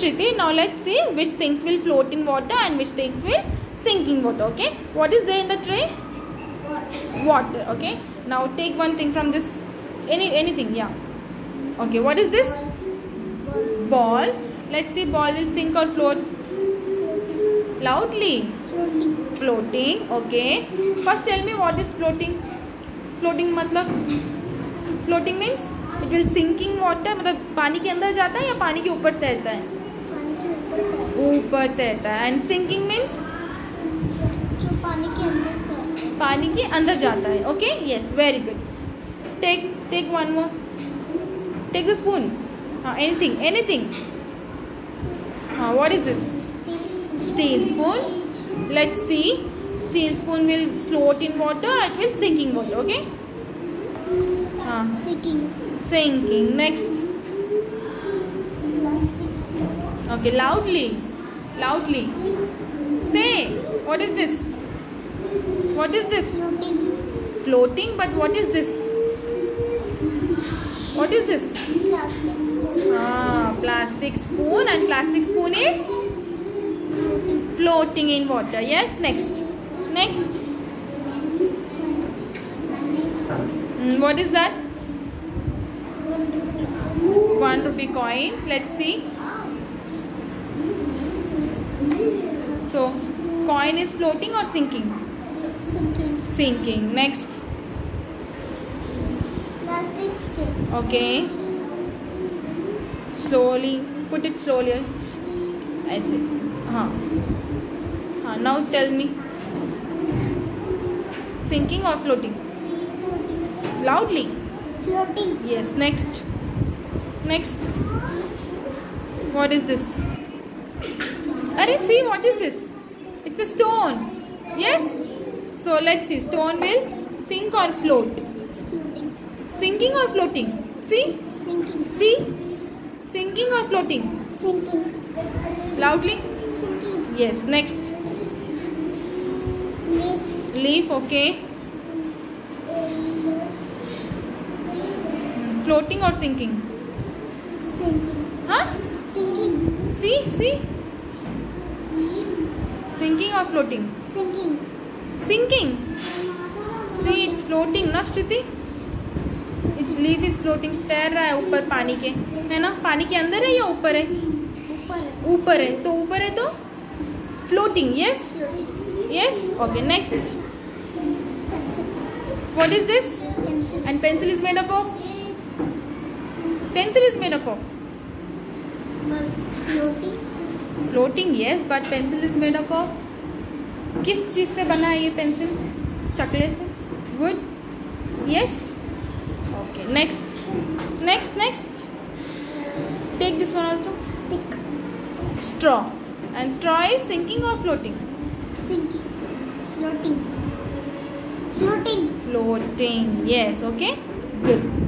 Shriti, now let's see which things will float in water and which things will sink in water. Okay. What is there in the tray? Water. Okay. Now take one thing from this. Any anything. Yeah. Okay. What is this? Ball. Let's see. Ball will sink or float. Loudly. Floating. Okay. First, tell me what is floating. Floating मतलब floating means it will sinking water मतलब पानी के अंदर जाता है या पानी के ऊपर तैरता है ऊपर तैरता है एंड सिंकिंग मीन्स जो पानी के अंदर है पानी के अंदर जाता है okay yes very good take take one more take the spoon हाँ एनीथिंग एनीथिंग हाँ what is this steel spoon see steel spoon will float in water it will sink in water okay हाँ sinking sinking next okay loudly. Loudly. Say what is this? What is this? Floating floating but what is this? What is this? Plastic ah plastic spoon and plastic spoon is floating floating in water. Yes next. Next. Hmm, what is that? One rupee coin. Let's see So, coin is floating or sinking? Sinking. Sinking. Next. Plastic skip. Okay. Slowly. Put it slowly. I say. Huh. Huh. Now tell me. Sinking or floating? Floating. Loudly. Floating. Yes. Next. Next. What is this? Are see what is this? It's a stone. Yes? So let's see. Stone will sink or float? Floating sinking or floating? See? Sinking. See? Sinking or floating? Sinking. Loudly? Sinking. Yes. Next. Leaf. Leaf okay. Hmm, floating or sinking? Sinking. Huh? Sinking. See see sinking or floating sinking sinking see it's floating ना स्थिति leaf is floating तैर रहा है ऊपर पानी के है ना पानी के अंदर है या ऊपर है ऊपर है है तो ऊपर है तो floating yes yes okay next what is this pencil and pencil is made up of pencil is made up of floating floating yes but pencil is made up of किस चीज़ से बना है ये पेंसिल? चकले से? Good yes okay next next next take this one also straw and straw is sinking और floating floating floating floating yes okay good